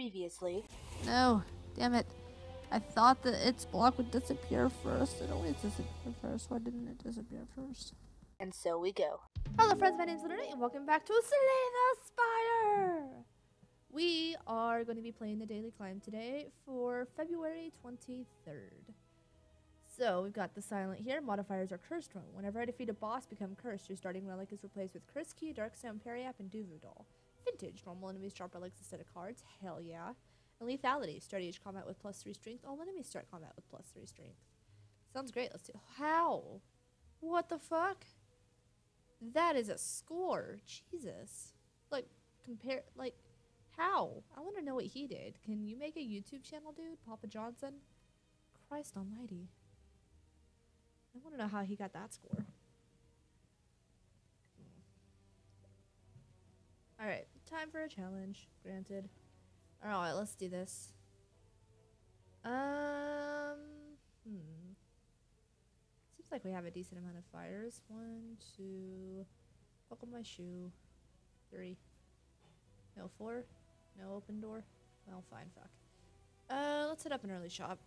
previously. No, damn it. I thought that its block would disappear first. It always disappeared first. Why didn't it disappear first? And so we go. Hello friends, my name is Literate and welcome back to Slay the Spire! We are going to be playing the Daily Climb today for February 23rd. So we've got the Silent here. Modifiers are Cursed Run. Whenever I defeat a boss, become cursed. Your starting relic is replaced with Cursed Key, Darkstone, Periapt, and Du-Vu Doll. Vintage. Normal enemies drop relics instead of cards. Hell yeah. And lethality. Start each combat with plus three strength. All enemies start combat with plus three strength. Sounds great. Let's do. How? What the fuck? That is a score. Jesus. Like compare. Like how? I want to know what he did. Can you make a YouTube channel, dude? Papa Johnson. Christ Almighty. I want to know how he got that score. Alright, time for a challenge. Granted. Alright, let's do this. Um, hmm. Seems like we have a decent amount of fires. One, two, buckle my shoe. Three. No, four. No open door. Well, fine, fuck. Uh, let's hit up an early shop.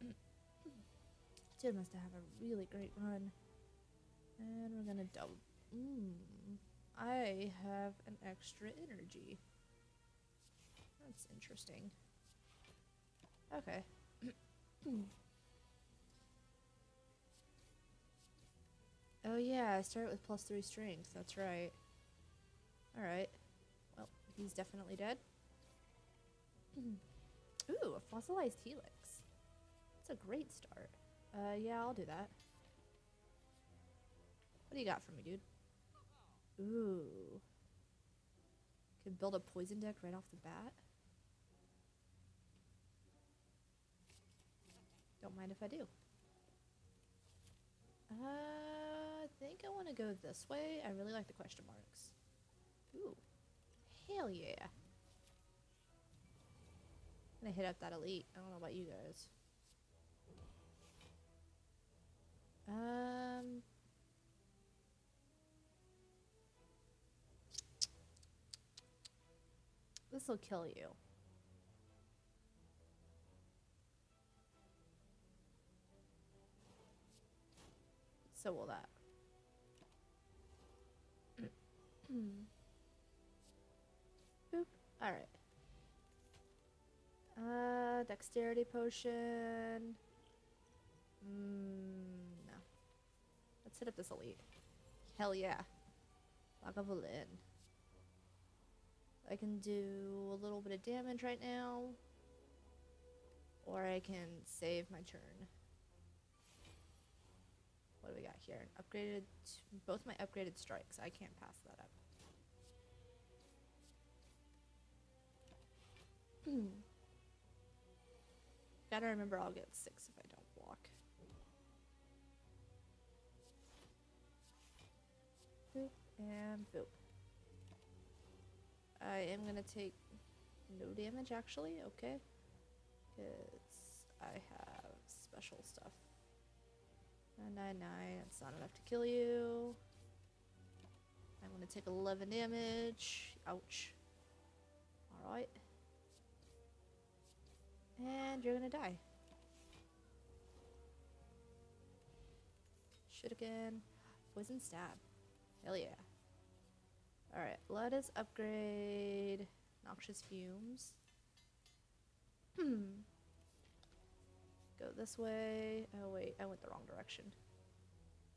Dude must have a really great run. And we're gonna double. Mmm. I have an extra energy. That's interesting. Okay. oh yeah, I start with plus three strength. That's right. Alright. Well, he's definitely dead. Ooh, a fossilized helix. That's a great start. Uh, yeah, I'll do that. What do you got for me, dude? Ooh. Could build a poison deck right off the bat. Don't mind if I do. Uh, I think I want to go this way. I really like the question marks. Ooh. Hell yeah. I'm gonna hit up that elite. I don't know about you guys. Um. This will kill you. So will that. Boop. Alright. Uh, dexterity potion. Mm, no. Let's hit up this elite. Hell yeah. Lagavulin. I can do a little bit of damage right now. Or I can save my turn. What do we got here? Upgraded, both my upgraded strikes. I can't pass that up. Gotta remember I'll get six if I don't block. Boop and boop. I am gonna take no damage actually, okay? Because I have special stuff. 999, that's not enough to kill you. I'm gonna take 11 damage. Ouch. Alright. And you're gonna die. Shoot again. Poison stab. Hell yeah. Alright, let us upgrade Noxious Fumes. Hmm. Go this way. Oh wait, I went the wrong direction.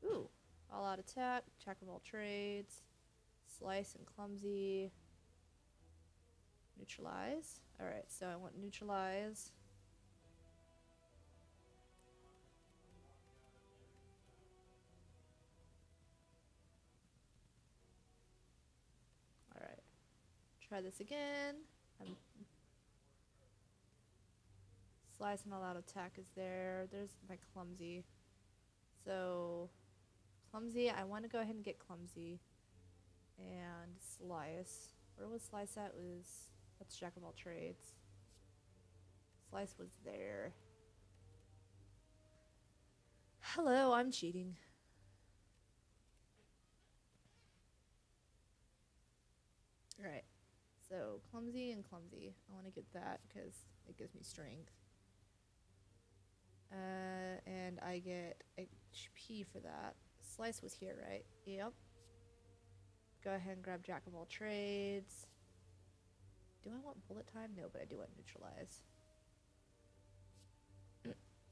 Ooh. All out attack, jack of all trades, slice and clumsy. Neutralize. Alright, so I want neutralize. Try this again. I'm Slice and all out attack is there. There's my clumsy. So clumsy, I want to go ahead and get clumsy. And slice. Where was slice at? Was that's jack of all trades. Slice was there. Hello, I'm cheating. Alright. So clumsy and clumsy. I want to get that because it gives me strength. Uh, and I get HP for that. Slice was here, right? Yep. Go ahead and grab Jack of all trades. Do I want bullet time? No, but I do want neutralize.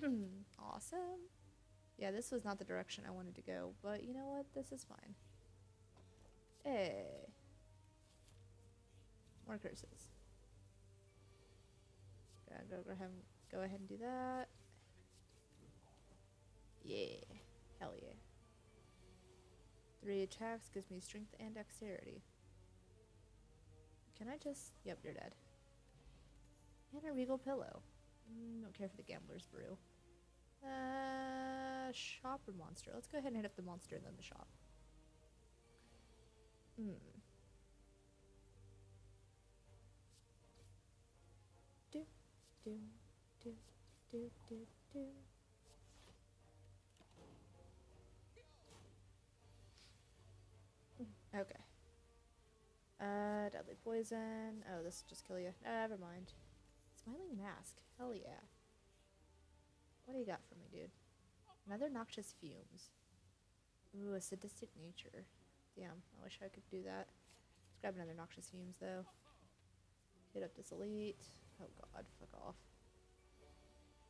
awesome. Yeah, this was not the direction I wanted to go, but you know what? This is fine. Hey. More curses. Gotta go, go ahead, go ahead and do that. Yeah. Hell yeah. Three attacks gives me strength and dexterity. Can I just... Yep, you're dead. And a regal pillow. Mm, don't care for the gambler's brew. Uh, shop or monster? Let's go ahead and hit up the monster and then the shop. Hmm. Do, do, do, do, do. Okay. Uh, deadly poison. Oh, this just kill you. Never mind. Smiling mask. Hell yeah. What do you got for me, dude? Another noxious fumes. Ooh, a sadistic nature. Damn, I wish I could do that. Let's grab another noxious fumes, though. Hit up this elite. Oh god, fuck off.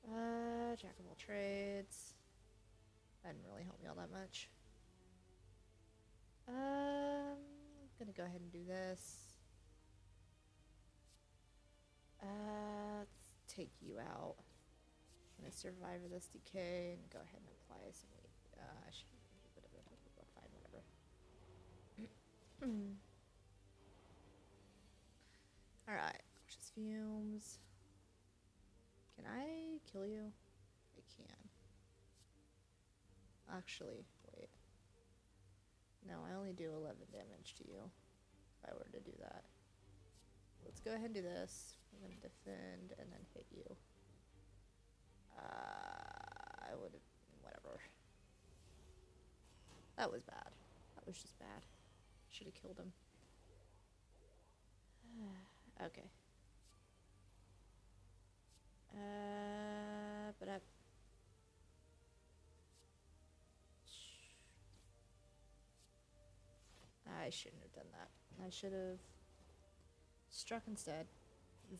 Uh, jack of all trades. That didn't really help me all that much. Um, gonna go ahead and do this. Uh, let's take you out. I'm gonna survive this decay and go ahead and apply some weight. Uh, fine, whatever. Alright, fumes. Can I kill you? I can. Actually, wait. No, I only do 11 damage to you if I were to do that. Let's go ahead and do this. We're gonna defend and then hit you. Uh, I would have, whatever. That was bad. That was just bad. Should have killed him. okay. Uh, but I. I shouldn't have done that. I should have struck instead,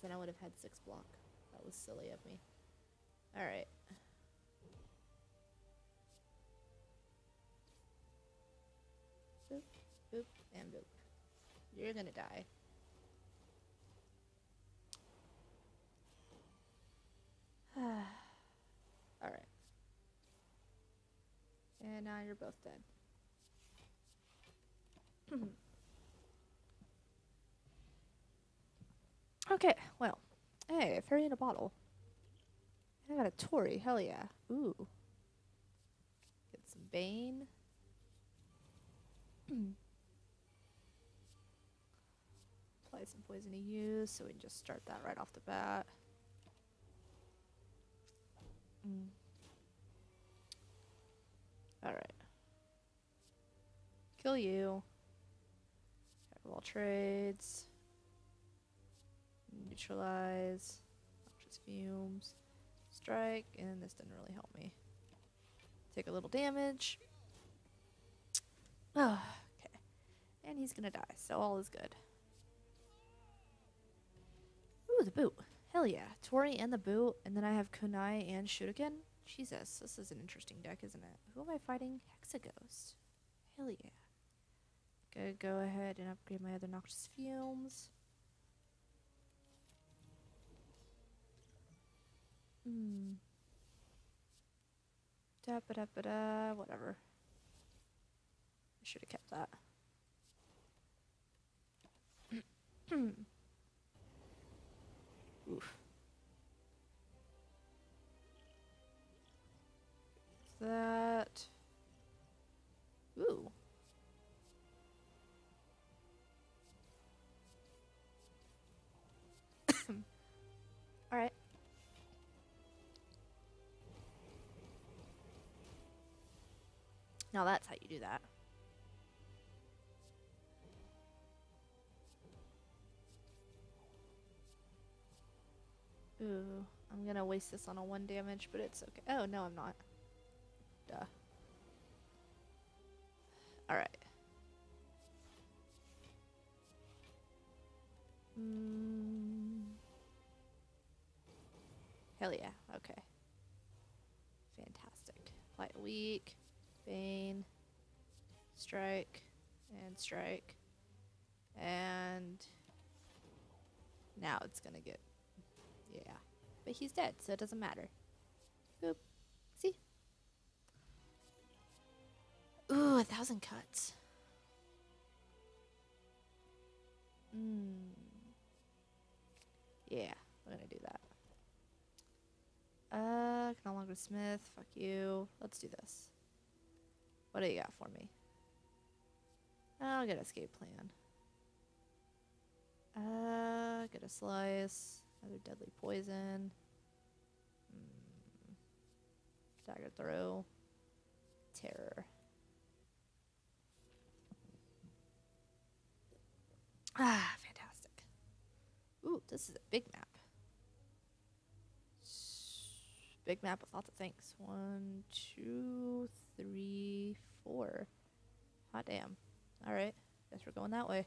then I would have had six block. That was silly of me. Alright. Boop, boop, and boop. You're gonna die. Alright. And now you're both dead. okay, well. Hey, a fairy in a bottle. I got a Torii, hell yeah. Ooh. Get some Bane. Apply some poison to use, so we can just start that right off the bat. Mm. Alright. Kill you. Of all trades. Neutralize. Noxious fumes. Strike, and this didn't really help me. Take a little damage. Oh, okay. And he's gonna die, so all is good. Ooh, the boot. Hell yeah. Torii and the boot, and then I have Kunai and Shuriken. Jesus, this is an interesting deck, isn't it? Who am I fighting? Hexaghost. Hell yeah. Gotta go ahead and upgrade my other Noxious Fumes. Hmm. Da ba da ba da, whatever. I should have kept that. Oof. That. Ooh. All right. Now that's how you do that. Ooh, I'm gonna waste this on a one damage, but it's okay. Oh, no, I'm not. Duh. Alright. Mm. Hell yeah, okay. Fantastic. Light weak, Bane, strike, and strike. And now it's gonna get yeah. But he's dead, so it doesn't matter. Ooh, a thousand cuts. Hmm. Yeah, we're gonna do that. Uh, can no longer smith. Fuck you. Let's do this. What do you got for me? I'll get escape plan. Uh, get a slice. Another deadly poison. Mm. Dagger throw. Terror. Ah, fantastic. Ooh, this is a big map. Big map with lots of things. One, two, three, four. Hot damn. Alright, guess we're going that way.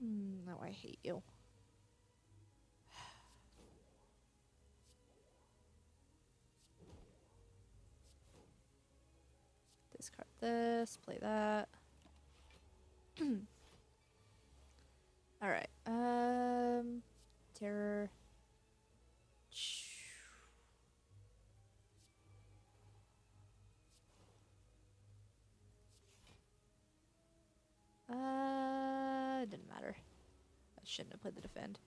Hmm, oh, I hate you. Discard this, play that. Alright, um, terror. Uh, didn't matter. I shouldn't have played the defend.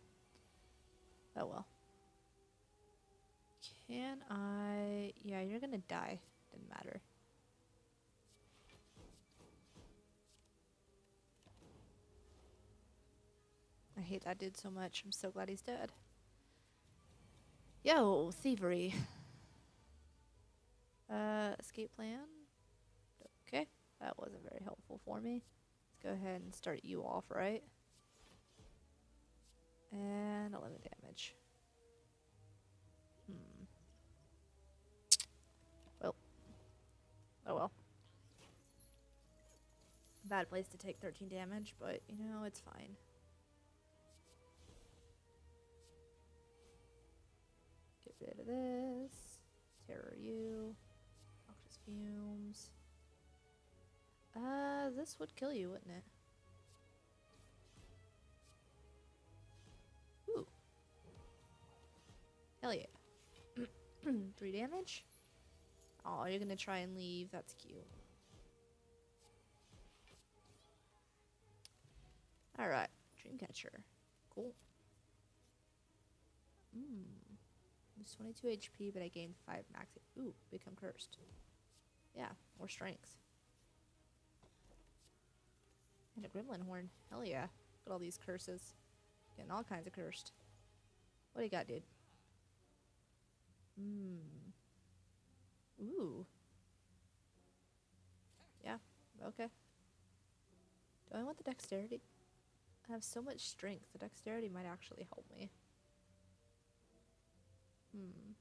Oh well. Can I? Yeah, you're gonna die. Didn't matter. Hate that dude so much. I'm so glad he's dead. Yo, thievery. Uh, escape plan. Okay, that wasn't very helpful for me. Let's go ahead and start you off, right? And 11 damage. Hmm. Well. Oh well. Bad place to take 13 damage, but, you know, it's fine. Rid of this. Terror you. Noxious fumes. Uh, this would kill you, wouldn't it? Ooh. Hell yeah. Three damage? Oh, you're gonna try and leave. That's cute. Alright. Dreamcatcher. Cool. Mmm. Lose 22 HP, but I gained 5 max. Ooh, become cursed. Yeah, more strength. And a gremlin horn. Hell yeah. Look at all these curses. Getting all kinds of cursed. What do you got, dude? Mmm. Ooh. Yeah, okay. Do I want the dexterity? I have so much strength. The dexterity might actually help me. Hmm.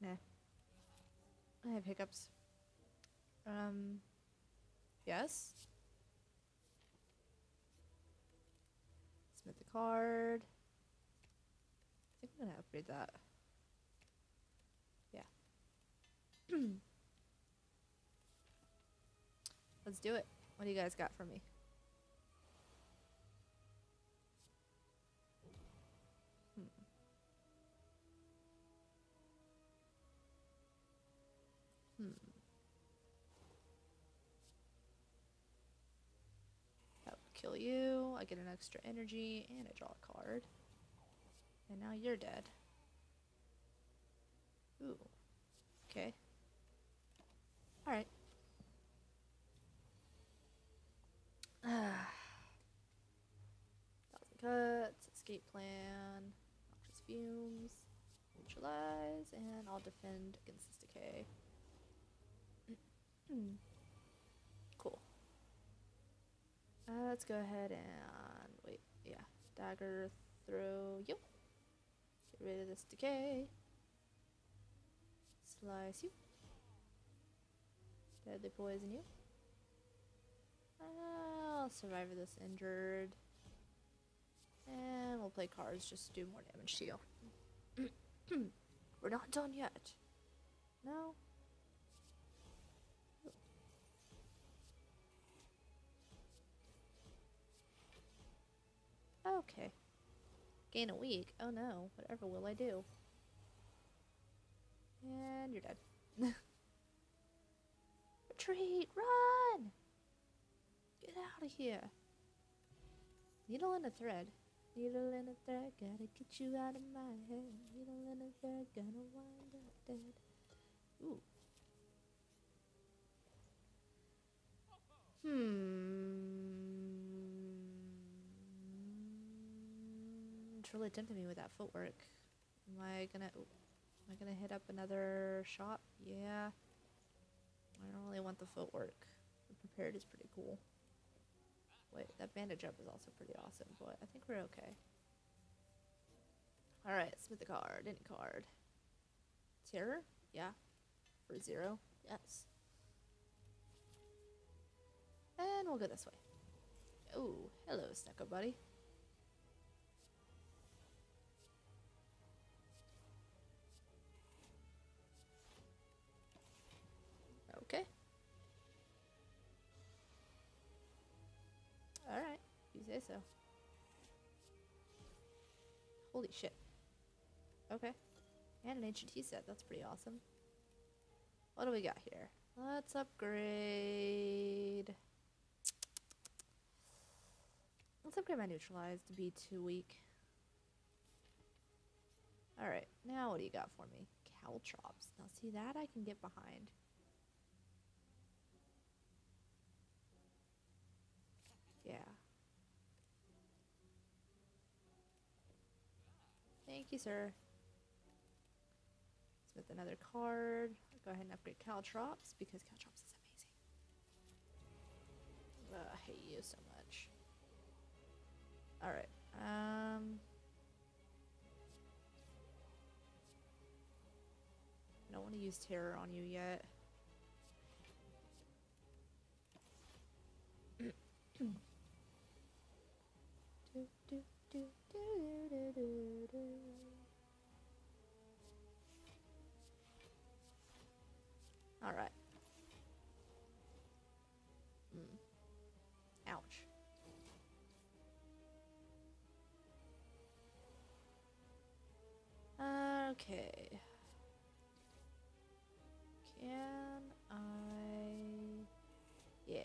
Nah. I have hiccups. Um. Yes? Smith the card. I think I'm gonna upgrade that. Yeah. Let's do it. What do you guys got for me? Kill you. I get an extra energy and I draw a card. And now you're dead. Ooh. Okay. Alright. Thousand cuts, escape plan, noxious fumes, neutralize, and I'll defend against this decay. Hmm. cool. Uh, let's go ahead and wait. Yeah, dagger through you. Get rid of this decay. Slice you. Deadly poison you. I'll survive this injured. And we'll play cards just to do more damage to you. We're not done yet. No? Okay. Gain a week. Oh no. Whatever will I do? And you're dead. Retreat! Run! Get out of here. Needle and a thread. Needle and a thread, gotta get you out of my head. Needle and a thread, gonna wind up dead. Ooh. Really tempting me with that footwork. Am I gonna? am I gonna hit up another shop? Yeah. I don't really want the footwork. The prepared is pretty cool. Wait, that bandage up is also pretty awesome, but I think we're okay. Alright, smith the card. Any card. Terror? Yeah. For zero? Yes. And we'll go this way. Oh, hello, Snecko buddy. You say so. Holy shit. Okay. And an HT set, that's pretty awesome. What do we got here? Let's upgrade. Let's upgrade my neutralized to be too weak. Alright, now what do you got for me? Caltrops. Now see that I can get behind. Yeah. Thank you, sir. Smith another card. Go ahead and upgrade Caltrops because Caltrops is amazing. I hate you so much. Alright. Um I don't want to use terror on you yet. do, do, do, do, do, do, do. All right. Mm. Ouch. Okay. Can I? Yeah.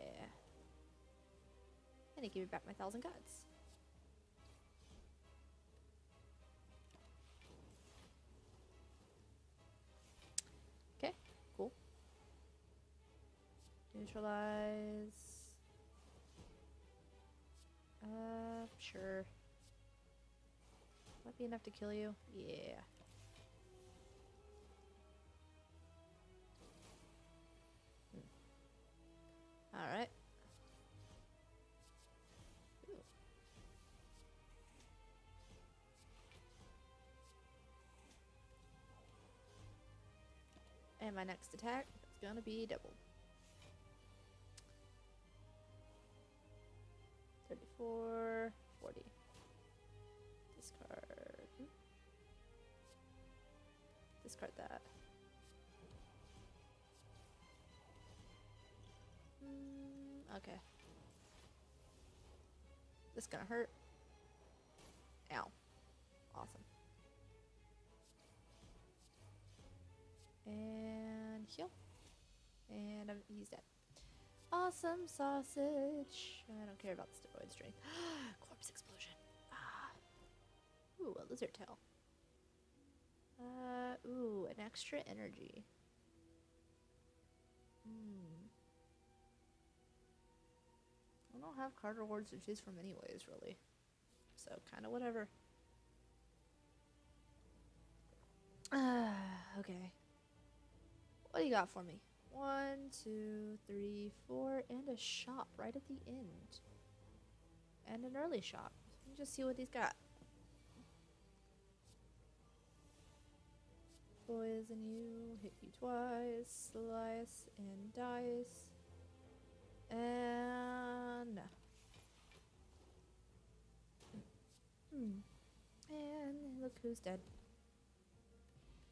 And he give me back my thousand gods. Neutralize. Uh, sure. Might be enough to kill you. Yeah. All right. And my next attack is gonna be double. 34, 40. Discard. Discard that. Mm, okay. This gonna hurt. Ow. Awesome. And heal. And I'm, he's dead. Awesome sausage. I don't care about the steroid strength. Corpse explosion. Ah. Ooh, a lizard tail. Uh, ooh, an extra energy. Hmm. I don't have card rewards to choose from anyways, really. So, kind of whatever. Ah, okay. What do you got for me? One, two, three, four, and a shop right at the end. And an early shop. Let me just see what he's got. Poison you, hit you twice, slice and dice. And... Hmm. And look who's dead.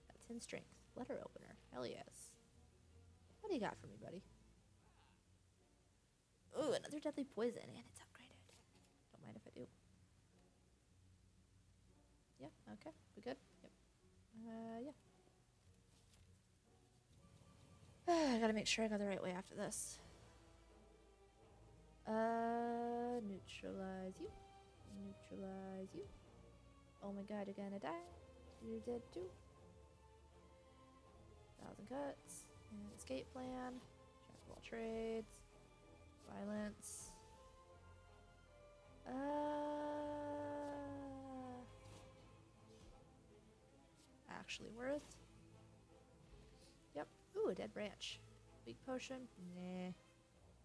That's in strength. Letter opener. Hell yes. What do you got for me, buddy? Ooh, another deadly poison, and it's upgraded. Don't mind if I do. Yeah, okay. We good? Yep. Uh, yeah. I gotta make sure I go the right way after this. Uh, neutralize you. Neutralize you. Oh my god, you're gonna die. You're dead too. Thousand cuts. And escape plan. Jack of all trades. Violence. Uh. Actually worth. Yep. Ooh, a dead branch. Weak potion? Nah.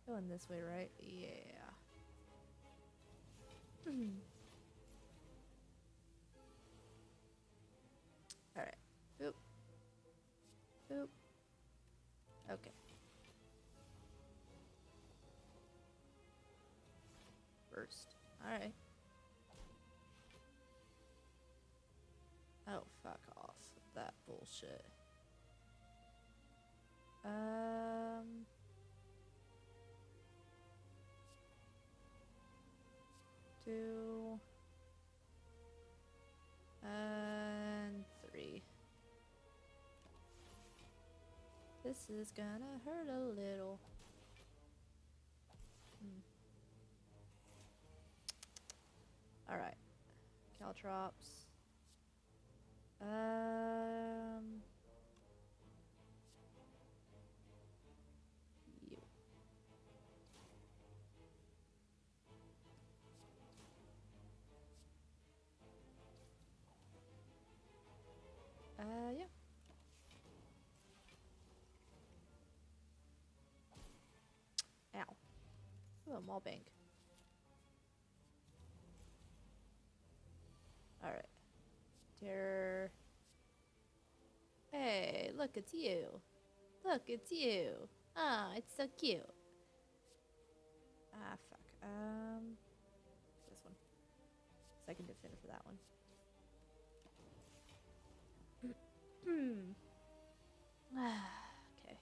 Going this way, right? Yeah. Alright. Boop. Boop. Okay. First. Alright. Oh, fuck off. That bullshit. Um. Two. And This is gonna hurt a little. Hmm. Alright. Caltrops. Um. Ooh, a Maw Bank. Alright. Terror. Hey, look, it's you. Look, it's you. Ah, it's so cute. Ah, fuck. Um, this one. Second defender for that one. Hmm. Ah, okay.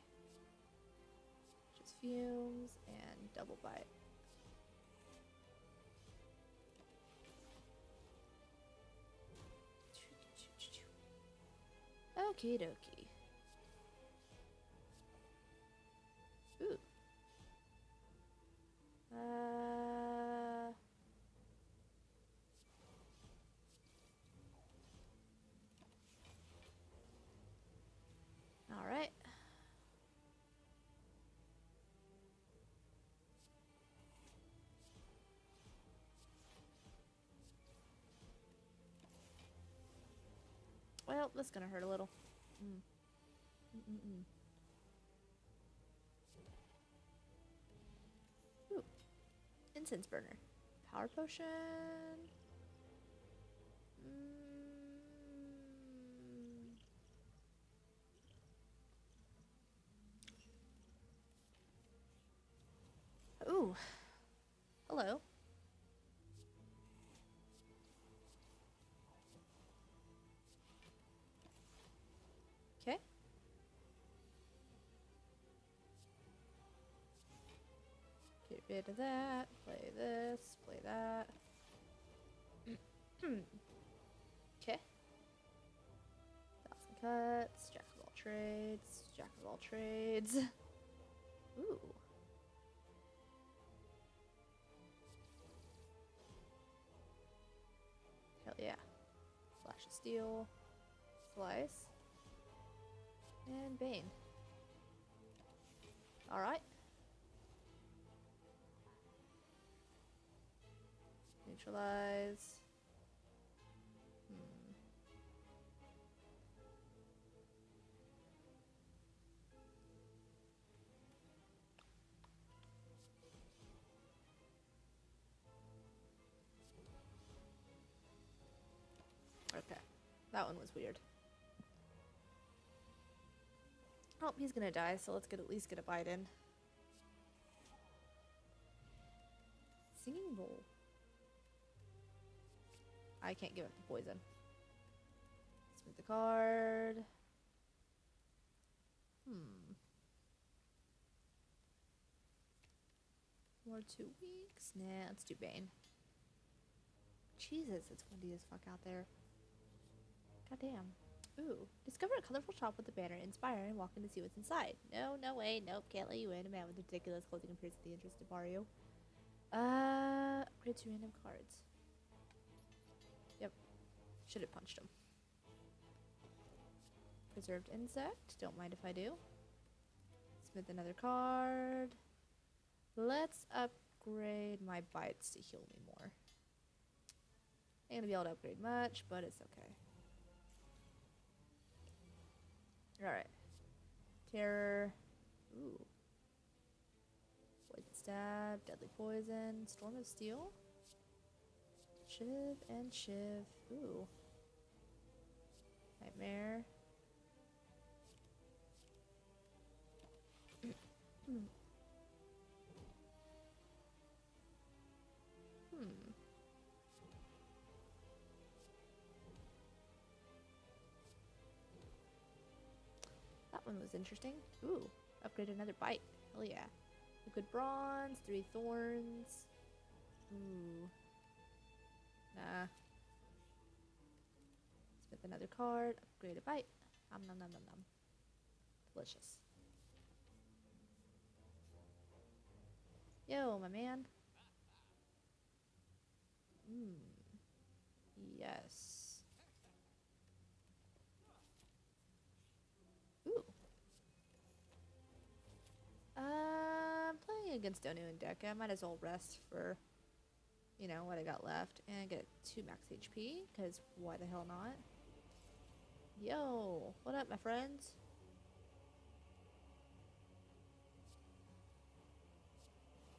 Just fumes and double bite. Okie dokie. Ooh. Uh. All right. Well, that's gonna hurt a little. Mm. Mm-mm-mm. Ooh. Incense burner. Power potion. Mm. Ooh. Hello. Rid of that. Play this. Play that. Okay. Thousand cuts. Jack of all trades. Jack of all trades. Ooh. Hell yeah. Flash of steel. Slice. And Bane. Alright. Neutralize. Hmm. Okay. That one was weird. Oh, he's gonna die, so let's get at least get a bite in. Singing bowl. I can't give up the poison. Smooth the card. Hmm. More two weeks? Nah, let's do Bane. Jesus, it's windy as fuck out there. Goddamn. Ooh. Discover a colorful shop with a banner. Inspire and walk in to see what's inside. No, no way. Nope, can't let you in. A man with ridiculous clothing appears at the interest to bar you. Uh, upgrade two random cards. Should have punched him. Preserved insect. Don't mind if I do. Smith another card. Let's upgrade my bites to heal me more. Ain't gonna be able to upgrade much, but it's okay. Alright. Terror. Ooh. Poison stab, deadly poison, storm of steel. Shiv and Shiv. Ooh. Nightmare. hmm. Hmm. That one was interesting. Ooh, upgrade another bite. Hell yeah. Good bronze, three thorns. Ooh. Nah. Smith another card, upgrade a bite. Nom nom nom nom nom. Delicious. Yo, my man. Mmm. Yes. Ooh. Uh, I'm playing against Donu and Deca. I might as well rest for, you know, what I got left and get 2 max HP, because why the hell not? Yo, what up, my friends?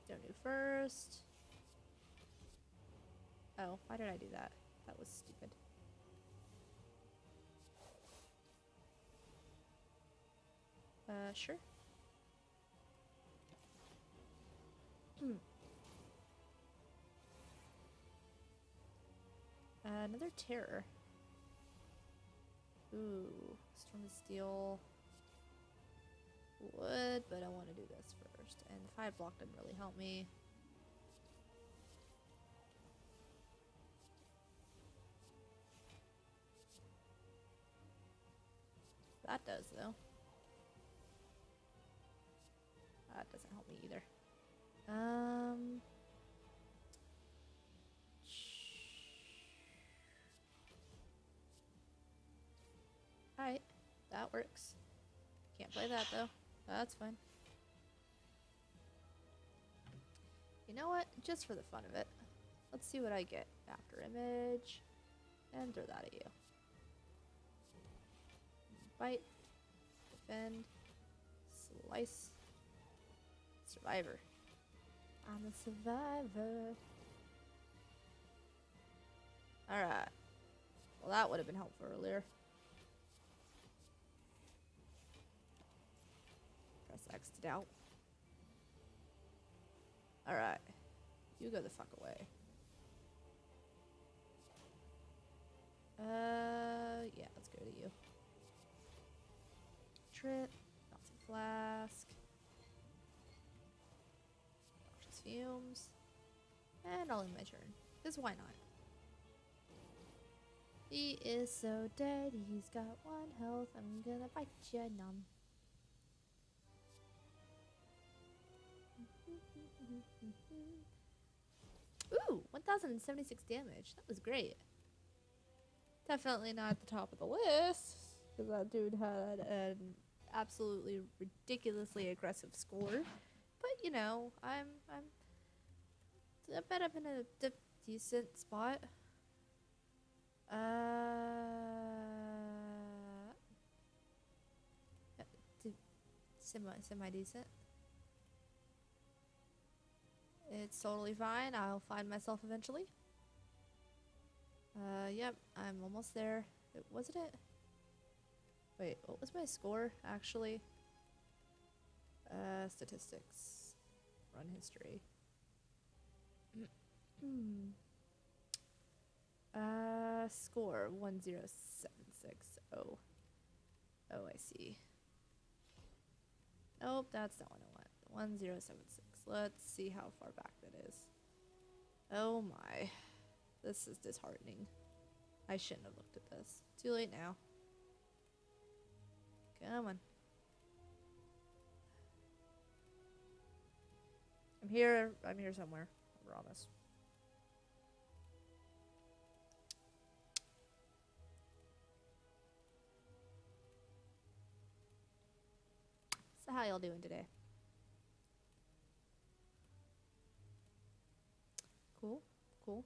Don't do first. Oh, why did I do that? That was stupid. Uh, sure. Hmm. Uh, another terror. Ooh, Storm of Steel. Would, but I want to do this first. And five block didn't really help me. That does, though. That doesn't help me either. Um. That works. Can't play that though. That's fine. You know what? Just for the fun of it, let's see what I get after image and throw that at you. Bite, defend, slice, survivor. I'm a survivor. Alright. Well, that would have been helpful earlier. X to. Alright. You go the fuck away. Uh, yeah, let's go to you. Trip, Nazi flask, fumes, and I'll end my turn. Because why not? He is so dead, he's got one health, I'm gonna bite ya numb. Ooh, 1076 damage. That was great. Definitely not at the top of the list, because that dude had an absolutely ridiculously aggressive score. But you know, I'm I'm I bet I'm in a de- decent spot. Uh, semi semi decent. It's totally fine. I'll find myself eventually. Uh, yep, I'm almost there. It, wasn't it? Wait, what was my score, actually? Uh, statistics. Run history. Hmm. uh, score 1076. Oh. Oh, I see. Nope, that's not what I want. 1076. Let's see how far back that is. Oh my. This is disheartening. I shouldn't have looked at this. Too late now. Come on. I'm here. I'm here somewhere. I promise. So how y'all doing today? Cool.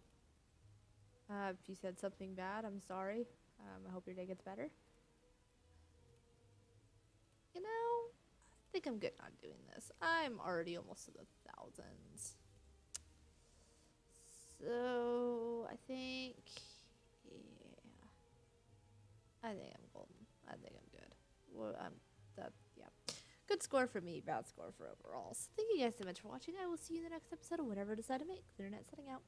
Uh, if you said something bad, I'm sorry. Um, I hope your day gets better. You know, I think I'm good on doing this. I'm already almost to the thousands. So, I think. Yeah. I think I'm golden. I think I'm good. Well, I'm. That, yeah. Good score for me, bad score for overall. So, thank you guys so much for watching. I will see you in the next episode of whatever I decide to make. Lunernight setting out.